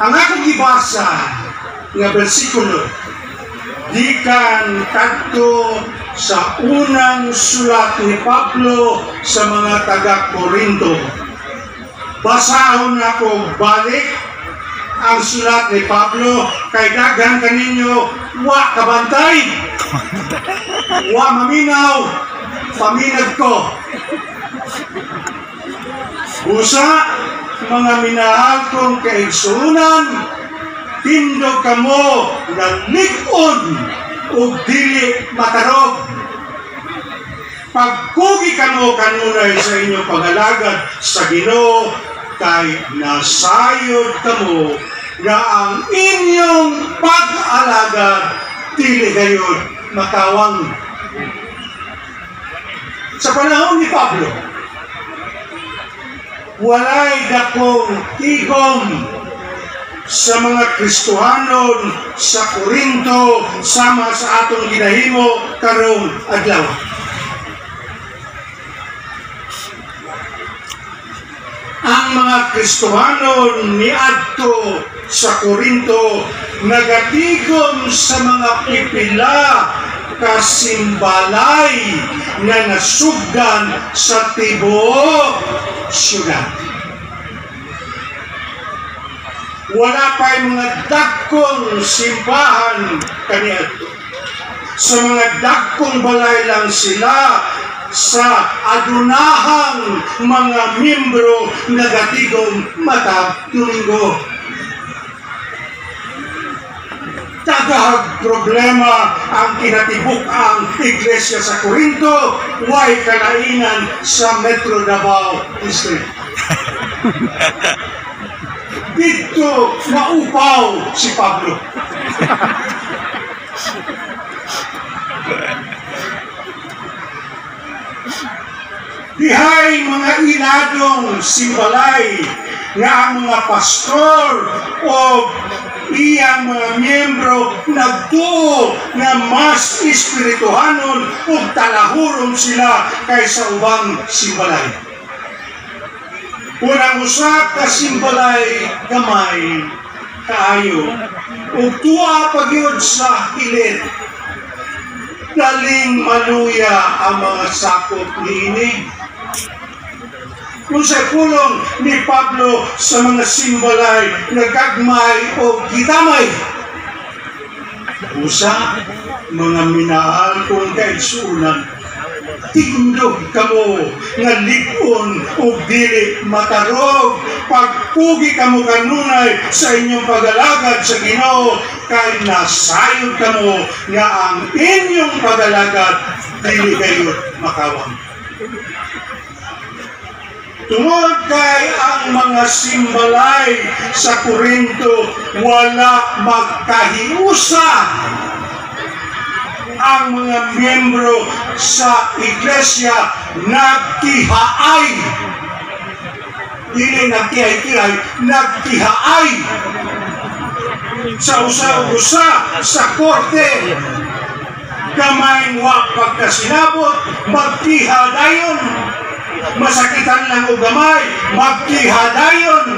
Ang akong gibasa nga bersikulo gikan kadto sa unang sulat ni Pablo sa mga taga Corinto. Basahon ako balik ang sulat ni Pablo kay daghan kaninyo wa kabantay wa maminaw paminag ko usa mga minahal kong kaigsunan tindog kamo ng likod o dili matarog. Pagkugi kamo kanunay sa inyong pagalagad sa Ginoo kay nasayod kamo nga ang inyong pag-alagad dili gayon matawang. Sa panahon ni Pablo walay dakong tigom sa mga Kristohanon sa Korinto sama sa atong ginahimo karong adlaw. Ang mga Kristohanon ni Adto sa Korinto nagatigom sa mga pipila kasimbalay na nasugdan sa tibuok syudad. Wala pa mga dakong simbahan kaniadto. Sa mga dakong balay lang sila sa adunahang mga membro nagatigong mata Domingo. Tagahag problema ang kinatibuk ang iglesia sa Corinto, way kalainan sa Metro Davao District. Dito naupaw si Pablo. Dihay mga iladong simbalay nga ang mga pastor o iyang mga miyembro nagtuo na mas espirituhanon o talahuron sila kaysa ubang simbalay. Unang usap ka simbalay gamay kaayo ug tuwa pagyud sa kilit daling maluya ang mga sakop niini kung sa pulong ni Pablo sa mga simbalay nagagmay o gitamay. Usa mga minahal kong kaigsunan tindog kamo nga likon o dili matarog. Pagpugi kamo kanunay sa inyong pagalagad sa Ginoo kay nasayod kamo nga ang inyong pagalagad dili kayo makawang Tungod kay ang mga simbalay sa Korinto wala magkahiusa ang mga miyembro sa iglesia nagtihaay. Dili nagtihay-tihay, nagtihaay sa usa-usa sa korte. Kamay wa pagkasinabot, magtiha dayon. Masakitan lang o gamay, magtiha dayon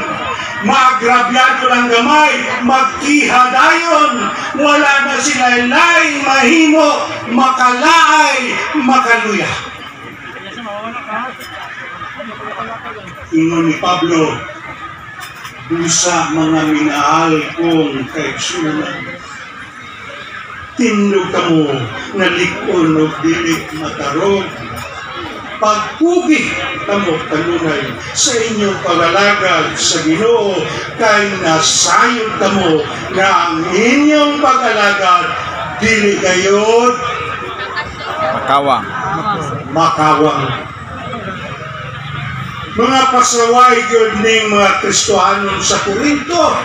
maagrabyado ng gamay, magkiha dayon, wala na sila laing mahimo, makalaay, makaluya. Ingon ni Pablo, busa mga minahal kong kaigsunan. Tindog kamo na likon o dili matarog pagpugi kamo kanunay sa inyong pagalagad sa Ginoo kay nasayod kamo na ang inyong pagalagad dili gayod Makawang. makawang mga pasaway yun ning mga Kristohanon sa Korinto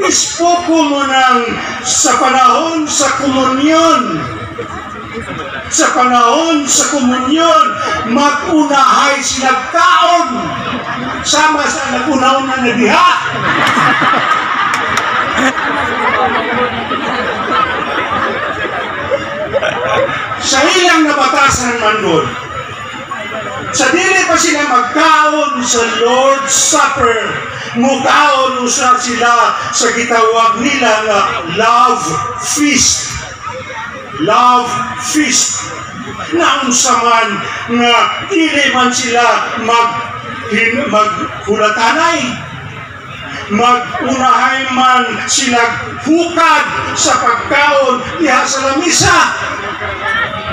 ispoko mo nang sa panahon sa komunyon sa panahon sa komunyon, mag-unahay sila kaon sama sa nagunaw na nadiha. sa ilang nabatasan man doon, sa dili pa sila magkaon sa Lord's Supper, mukaon usa sila sa gitawag nila nga love feast. Love feast. Naunsa man nga dili man sila mag hin, maghulatanay magunahay man sila hukad sa pagkaon diha sa lamisa.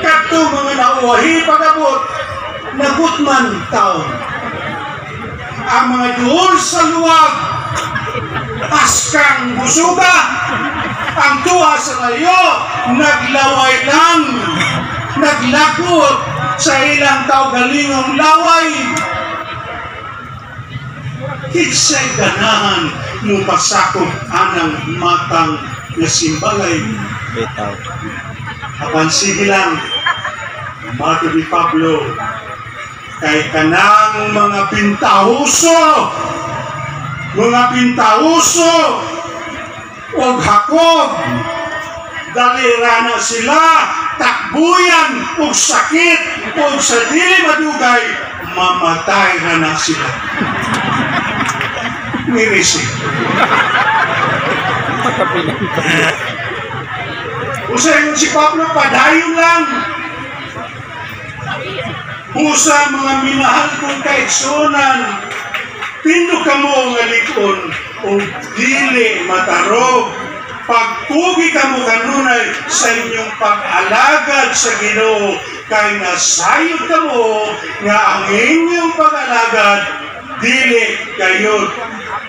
Kadto mga nauwahi pagabot nagut man taon. Ang mga duol sa luwag askang busuga ang tuwa sa layo naglaway lang. Naglakot sa ilang kaugalingong laway. Kinsay ganahan mo pasakop anang matang nga simbalay Bitaw. Apan sige lang, Mato ni Pablo, kay kanang mga pintahuso, mga pintahuso, o hakog, dalira na sila, takbuyan, o sakit, o sa dili madugay, mamatay na na sila. Nirisi. Usa yun si Pablo, padayon lang. Usa mga minahal kong kaigsunan, pindo ka mo nga likon, o dili matarog. Pagpugi ka mo kanunay sa inyong pag-alagad sa Ginoo, kay nasayod ka mo nga ang inyong pag-alagad dili kayo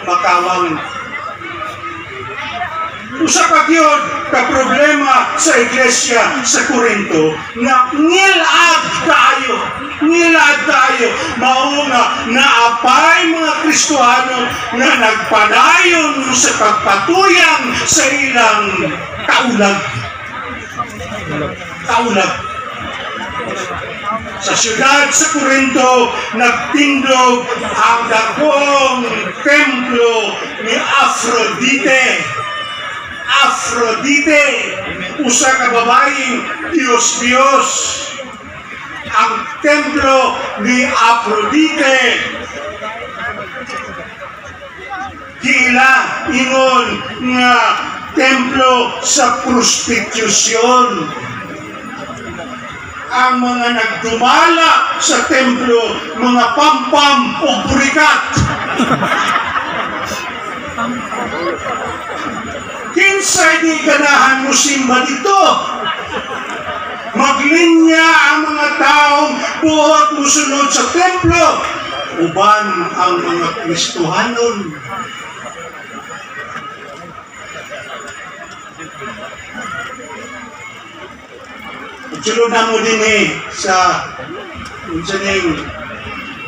makawang usa pa gyud ka problema sa iglesia sa Corinto na ngilad tayo ngilad tayo. Mao nga naapay mga Kristohano nga nagpadayon sa pagpatuyang sa ilang kaulag. Kaulag. Sa siyudad sa Corinto, nagtindog ang dakong templo ni Aphrodite. Aphrodite, usa ka babaeng Diyos-Diyos. Ang templo ni Aphrodite Kila ingon nga templo sa prostitusyon. Ang mga nagdumala sa templo, mga pampam o burikat. Kinsay di ganahan mo simba dito? Maglinya ang mga taong buhat musunod sa templo. Uban ang mga Kristohanon. Sulod na mo din eh sa unsa ning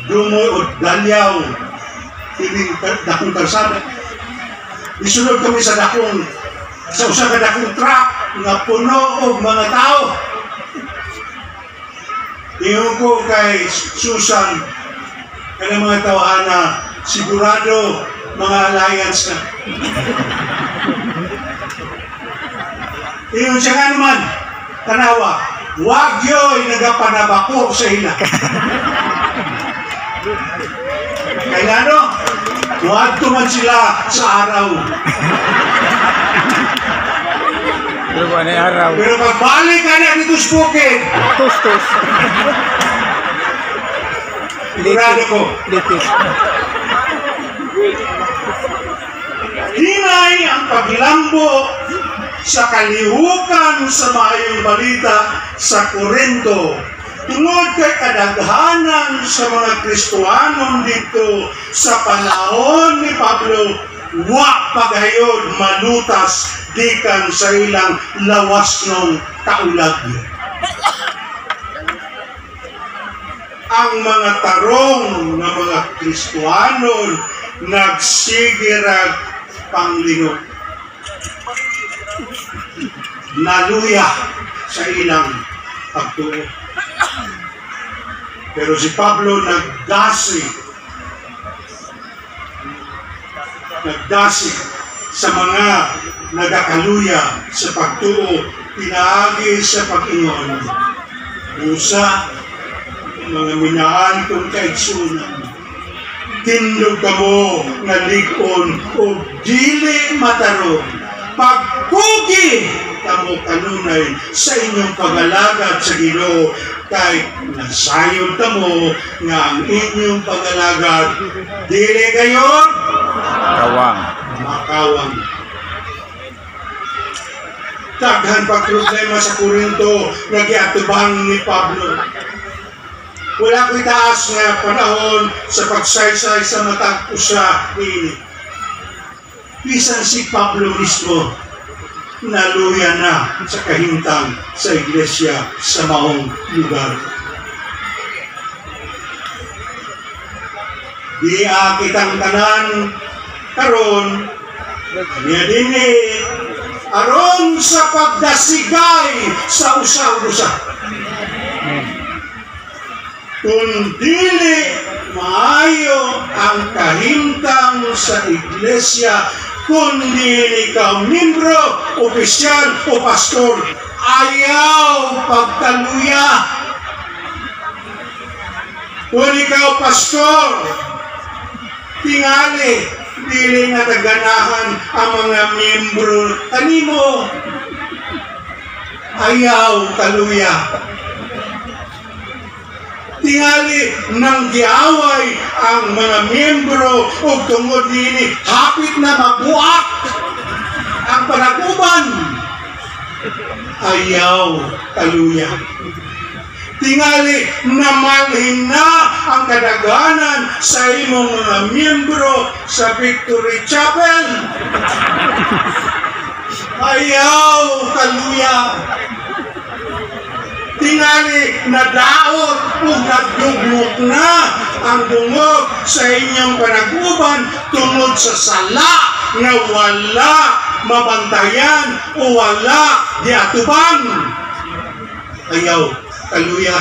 dumo o dalyaw ining dakong kalsada. Isunod kami sa dakong sa usa ka dakong truck nga puno og mga tao. Ingon ko kay Susan kanang mga tawhana sigurado mga alliance na. Ingon siya nga naman, tanawa, wag yo'y nagapanabako sa ila. Kaya ano, wag man sila sa araw. Pero ba na araw? Pero pagbalik ka na dito sa bukid, Tustos. sigurado ko, Litis. hinay ang paglambo sa kalihukan sa maayong balita sa Korinto. Tungod kay kadaghanan sa mga Kristohanon dito sa panahon ni Pablo, wa pagayod malutas gikan sa ilang lawas ng kaulag. Ang mga tarong ng mga Kristohanon nagsigirag panglingot naluya sa ilang pagtuo. Pero si Pablo nagdasi. Nagdasi sa mga nagakaluya sa pagtuo, pinaagi sa pag-ingon. Musa, mga minahal kong kaigsunan, tindog kamo nga ligon o dili mataro. Pagkugi kamo kanunay sa inyong pag-alagad sa Ginoo kay nasayod kamo nga ang inyong pag-alagad dili gayon Kawang. makawang daghan pa problema sa Korinto nga giatubang ni Pablo wala ko'y taas nga panahon sa pagsaysay sa matag usa ini. Bisan si Pablo mismo naluya na sa kahintang sa iglesia sa maong lugar. Di kitang tanan karon niya din aron sa pagdasigay sa usa-usa kung dili maayo ang kahintang sa iglesia, kung dili ka membro, opisyal o pastor, ayaw pagtaluya. Kung ikaw pastor, tingali, dili nga taganahan ang mga membro kanimo. Ayaw taluya tingali nang giaway ang mga miyembro o tungod nini hapit na mabuak ang panaguban. Ayaw kaluya. Tingali na ang kadaganan sa imong mga miyembro sa Victory Chapel. Ayaw kaluya tingali nadaot o nagdugmok na ang dungog sa inyong panaguban tungod sa sala nga wala mabantayan o wala diatubang. Ayaw, kaluya.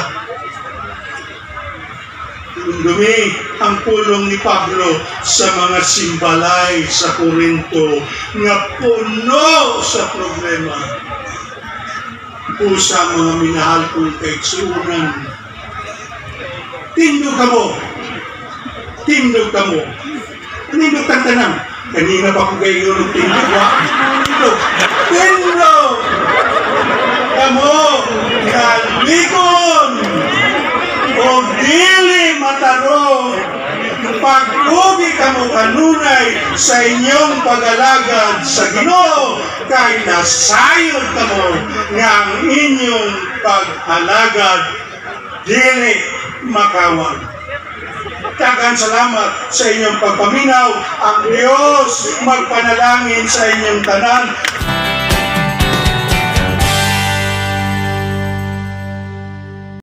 Dumi ang pulong ni Pablo sa mga simbalay sa Korinto nga puno sa problema usa mga minahal kong kaigsuunan. Tindog ka mo. Tindog ka mo. Tindog ka tanang. Kanina pa ko kayo ng tindog wa. Tindog. Tindog! Kamo, kalikon! O dili mataro pagkugi kamo kanunay sa inyong pag-alagad sa Ginoo kay nasayod kamo nga ang inyong pag-alagad dili makawag. Dagan salamat sa inyong pagpaminaw. Ang Diyos magpanalangin sa inyong tanan